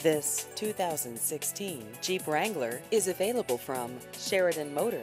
This 2016 Jeep Wrangler is available from Sheridan Motor.